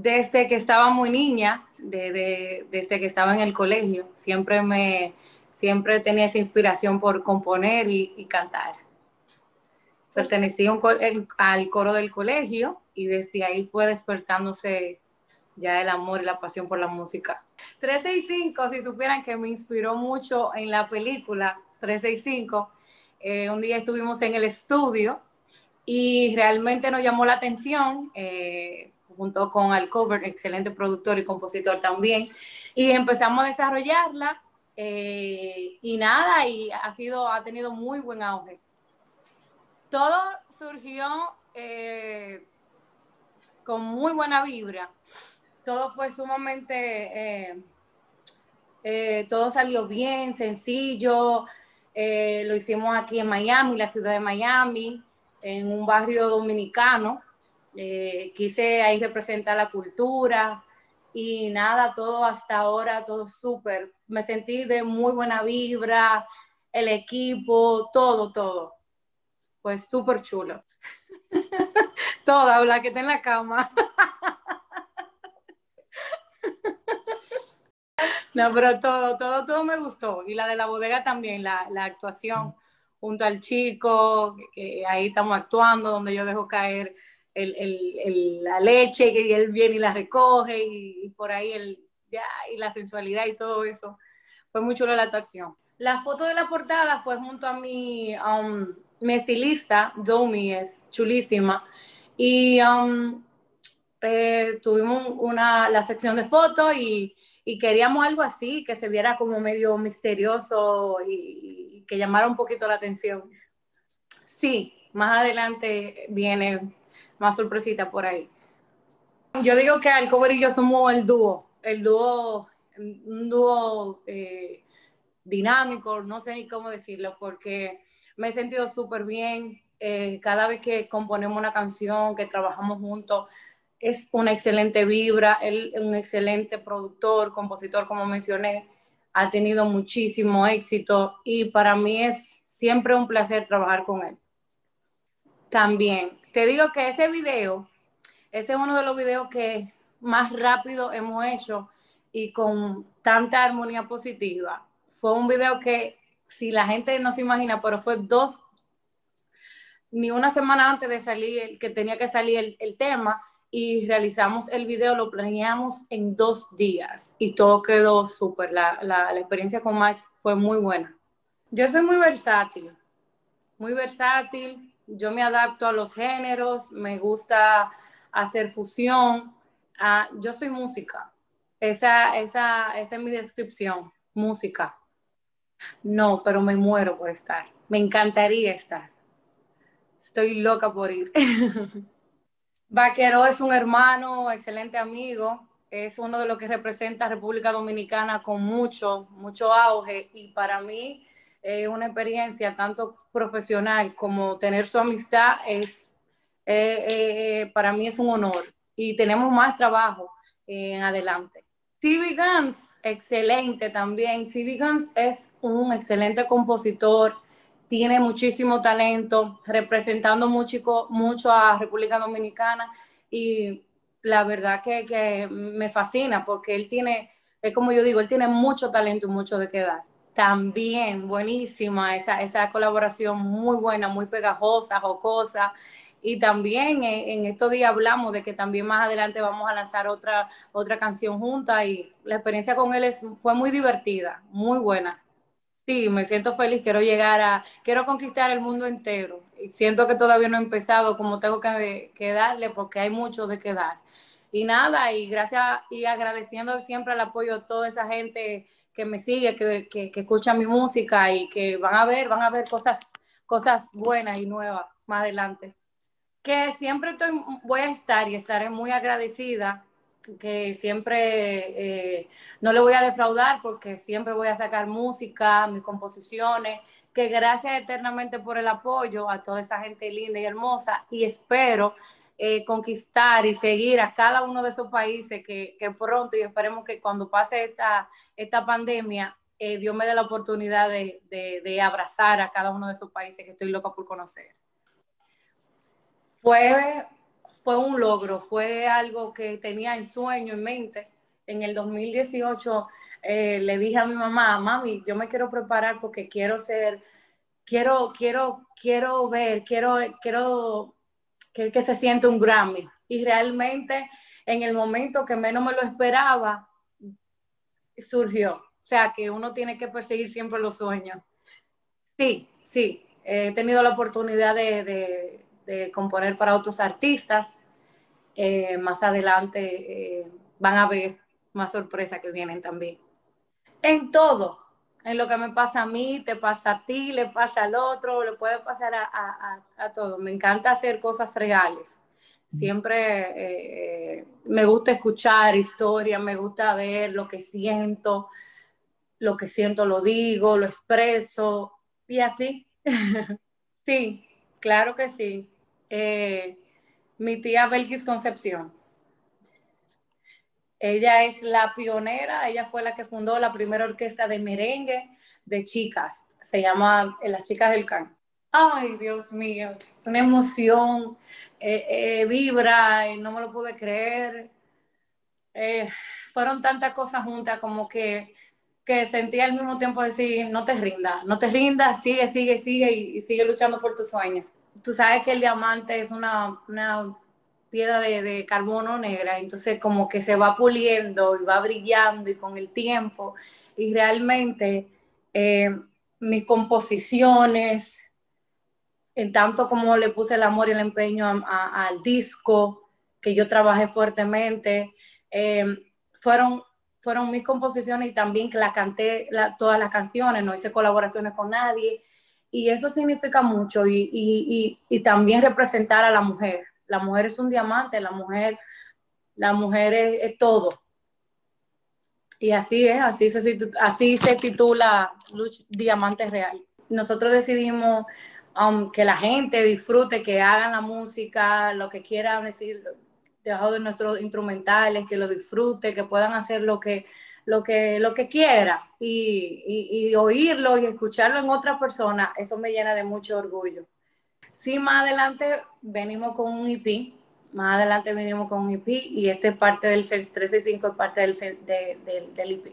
desde que estaba muy niña, desde que estaba en el colegio, siempre me siempre tenía esa inspiración por componer y, cantar. Pertenecí al coro del colegio y desde ahí fue despertándose ya el amor y la pasión por la música. 365, si supieran que me inspiró mucho en la película 365, eh, un día estuvimos en el estudio y realmente nos llamó la atención. Eh, junto con Alcover, excelente productor y compositor también, y empezamos a desarrollarla eh, y nada, y ha sido, ha tenido muy buen auge. Todo surgió eh, con muy buena vibra, todo fue sumamente, eh, todo salió bien, sencillo, lo hicimos aquí en Miami, la ciudad de Miami, en un barrio dominicano, eh, quise ahí representar la cultura y nada, todo hasta ahora, todo súper. Me sentí de muy buena vibra, el equipo, todo, todo. Pues súper chulo. Toda, la que está en la cama. No, pero todo, todo, todo me gustó. Y la de la bodega también, la, la actuación junto al chico, que ahí estamos actuando, donde yo dejo caer la leche y él viene y la recoge y, por ahí el, ya, y la sensualidad y todo eso. Fue muy chulo la actuación. La foto de la portada fue junto a mi, um, mi estilista, Domi, es chulísima. Y um, eh, tuvimos una, la sección de fotos y, y, queríamos algo así, que se viera como medio misterioso y, y que llamara un poquito la atención. Sí, más adelante viene más sorpresita por ahí. Yo digo que Alcover y yo somos el dúo, el dúo, un dúo eh, dinámico, no sé ni cómo decirlo, porque me he sentido súper bien. Eh, cada vez que componemos una canción, que trabajamos juntos, es una excelente vibra, él es un excelente productor, compositor, como mencioné, ha tenido muchísimo éxito y para mí es siempre un placer trabajar con él. También te digo que ese video, ese es uno de los videos que más rápido hemos hecho y con tanta armonía positiva. Fue un video que, si la gente no se imagina, pero fue dos, ni una semana antes de salir, que tenía que salir el, tema, y realizamos el video, lo planeamos en dos días y todo quedó súper. La, la, la, experiencia con Max fue muy buena. Yo soy muy versátil, muy versátil yo me adapto a los géneros, me gusta hacer fusión. Ah, yo soy música. Esa, esa, esa es mi descripción, música. No, pero me muero por estar. Me encantaría estar. Estoy loca por ir. Vaquero es un hermano, excelente amigo. Es uno de los que representa a República Dominicana con mucho, mucho auge. Y para mí, es una experiencia tanto profesional como tener su amistad es, eh, eh, para mí es un honor y tenemos más trabajo en adelante. TV Guns, excelente también. TV Guns es un excelente compositor, tiene muchísimo talento, representando mucho, mucho a República Dominicana y la verdad que, que me fascina porque él tiene, es como yo digo, él tiene mucho talento y mucho de qué dar. También, buenísima, esa, esa colaboración muy buena, muy pegajosa, jocosa. Y también en, estos días hablamos de que también más adelante vamos a lanzar otra, otra canción junta y la experiencia con él es, fue muy divertida, muy buena. Sí, me siento feliz, quiero llegar a, quiero conquistar el mundo entero. Y siento que todavía no he empezado como tengo que, darle porque hay mucho de que dar. Y nada, y gracias y agradeciendo siempre el apoyo de toda esa gente que me sigue, que, que, escucha mi música y que van a ver, van a ver cosas, cosas buenas y nuevas más adelante. Que siempre estoy, voy a estar y estaré muy agradecida, que siempre eh, no le voy a defraudar porque siempre voy a sacar música, mis composiciones, que gracias eternamente por el apoyo a toda esa gente linda y hermosa y espero eh, conquistar y seguir a cada uno de esos países que, que pronto y esperemos que cuando pase esta, esta pandemia, eh, Dios me dé la oportunidad de, de, abrazar a cada uno de esos países que estoy loca por conocer. Fue, fue un logro, fue algo que tenía en sueño, en mente. En el 2018 eh, le dije a mi mamá, mami, yo me quiero preparar porque quiero ser, quiero, quiero, quiero ver, quiero, quiero que, que se siente un Grammy. Y realmente en el momento que menos me lo esperaba, surgió. O sea, que uno tiene que perseguir siempre los sueños. Sí, sí, he tenido la oportunidad de, componer para otros artistas. Eh, más adelante eh, van a ver más sorpresas que vienen también. En todo, en lo que me pasa a mí, te pasa a ti, le pasa al otro, le puede pasar a, a, a todo. Me encanta hacer cosas reales. Siempre eh, me gusta escuchar historias, me gusta ver lo que siento, lo que siento lo digo, lo expreso y así. sí, claro que sí. Eh, mi tía Belkis Concepción. Ella es la pionera, ella fue la que fundó la primera orquesta de merengue de chicas. Se llama Las Chicas del Can. Ay, Dios mío, una emoción, eh, eh, vibra, y no me lo pude creer. Eh, fueron tantas cosas juntas como que, que sentí al mismo tiempo decir, no te rindas, no te rindas, sigue, sigue, sigue y, sigue luchando por tus sueños. Tú sabes que el diamante es una, una piedra de, carbono negra, entonces como que se va puliendo y va brillando y con el tiempo. Y realmente mis composiciones, en tanto como le puse el amor y el empeño al disco, que yo trabajé fuertemente, eh, fueron, fueron mis composiciones y también que la canté todas las canciones, no hice colaboraciones con nadie, y eso significa mucho, y, y, y, también representar a la mujer. La mujer es un diamante, la mujer, la mujer es, todo. Y así es, así se, así se titula Diamante Real. Nosotros decidimos Um, que la gente disfrute, que hagan la música, lo que quieran decir debajo de nuestros instrumentales, que lo disfrute, que puedan hacer lo que, lo que, lo que quiera y, oírlo y escucharlo en otra persona, eso me llena de mucho orgullo. Sí, más adelante venimos con un EP, más adelante venimos con un EP y este es parte del 365, es parte del, del, del EP.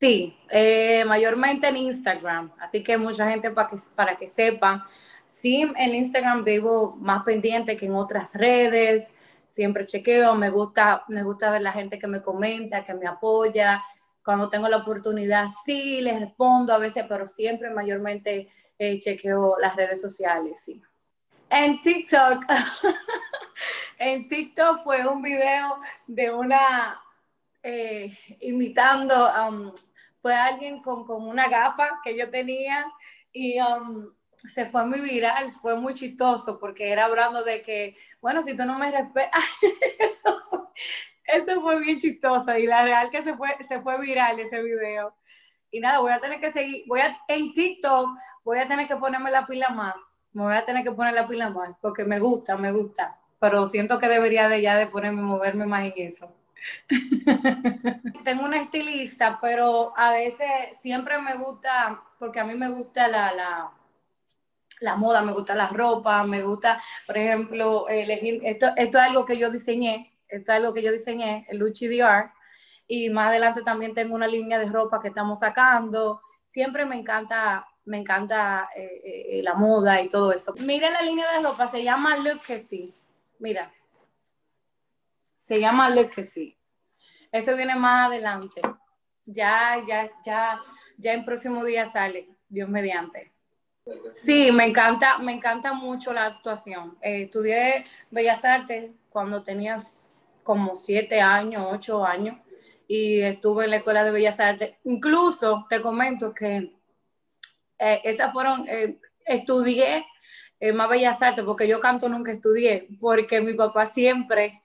Sí, eh, mayormente en Instagram, así que mucha gente para que, para que sepan, sí, en Instagram vivo más pendiente que en otras redes, siempre chequeo, me gusta, me gusta ver la gente que me comenta, que me apoya, cuando tengo la oportunidad sí les respondo a veces, pero siempre mayormente eh, chequeo las redes sociales, sí. En TikTok, en TikTok fue un video de una eh, imitando um, fue alguien con, con una gafa que yo tenía y um, se fue muy viral, fue muy chistoso porque era hablando de que, bueno, si tú no me respetas, eso, eso, fue bien chistoso y la real que se fue, se fue viral ese video. Y nada, voy a tener que seguir, voy a, en TikTok voy a tener que ponerme la pila más, me voy a tener que poner la pila más porque me gusta, me gusta, pero siento que debería de ya de ponerme, moverme más en eso. Tengo una estilista, pero a veces siempre me gusta, porque a mí me gusta la, la, la moda, me gusta la ropa, me gusta, por ejemplo, elegir, esto, esto es algo que yo diseñé, es algo que yo diseñé, el Luchi DR, y más adelante también tengo una línea de ropa que estamos sacando. Siempre me encanta, me encanta eh, eh, la moda y todo eso. Mira la línea de ropa, se llama Look que sí. Mira, se llama Look que sí. Eso viene más adelante. Ya, ya, ya, ya en próximo día sale, Dios mediante. Sí, me encanta, me encanta mucho la actuación. Eh, estudié Bellas Artes cuando tenías como siete años, ocho años, y estuve en la Escuela de Bellas Artes. Incluso te comento que eh, esas fueron, eh, estudié más Bellas Artes, porque yo canto nunca estudié, porque mi papá siempre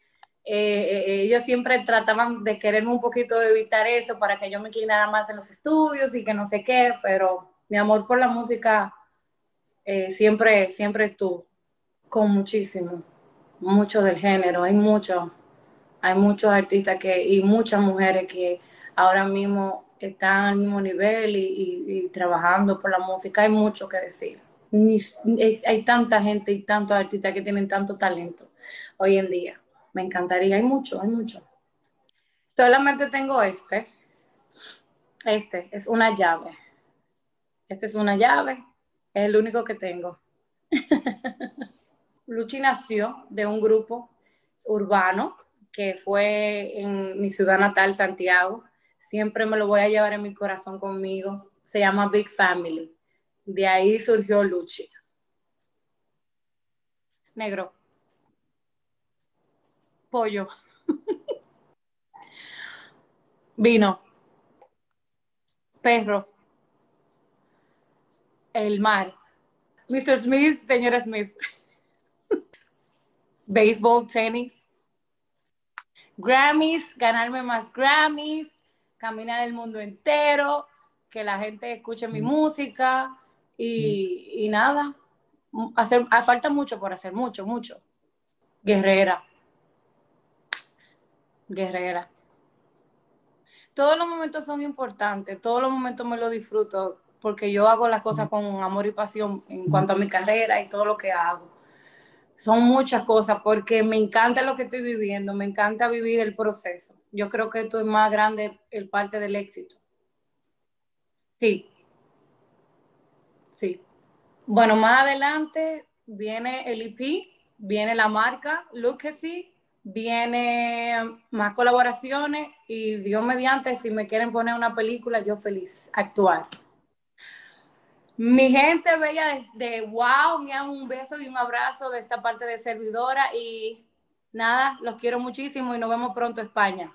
eh, eh, ellos siempre trataban de quererme un poquito evitar eso para que yo me inclinara más en los estudios y que no sé qué, pero mi amor por la música eh, siempre, siempre estuvo con muchísimo, mucho del género, hay muchos, hay muchos artistas que, y muchas mujeres que ahora mismo están al mismo nivel y, y trabajando por la música, hay mucho que decir. hay tanta gente y tantos artistas que tienen tanto talento hoy en día. Me encantaría, hay mucho, hay mucho. Solamente tengo este. Este es una llave. Este es una llave. Es el único que tengo. Luchi nació de un grupo urbano que fue en mi ciudad natal, Santiago. Siempre me lo voy a llevar en mi corazón conmigo. Se llama Big Family. De ahí surgió Luchi. Negro. Pollo. Vino. Perro. El mar. Mr. Smith, señora Smith. Béisbol, tenis. Grammys, ganarme más Grammys, caminar el mundo entero, que la gente escuche mi música y, nada. Hacer, falta mucho por hacer, mucho, mucho. Guerrera. Guerrera todos los momentos son importantes, todos los momentos me lo disfruto porque yo hago las cosas con amor y pasión en cuanto a mi carrera y todo lo que hago. Son muchas cosas porque me encanta lo que estoy viviendo, me encanta vivir el proceso. Yo creo que esto es más grande el parte del éxito. Sí. Sí. Bueno, más adelante viene el IP, viene la marca sí viene más colaboraciones y Dios mediante, si me quieren poner una película, yo feliz actuar. Mi gente bella desde wow, me hago un beso y un abrazo de esta parte de servidora y nada, los quiero muchísimo y nos vemos pronto España.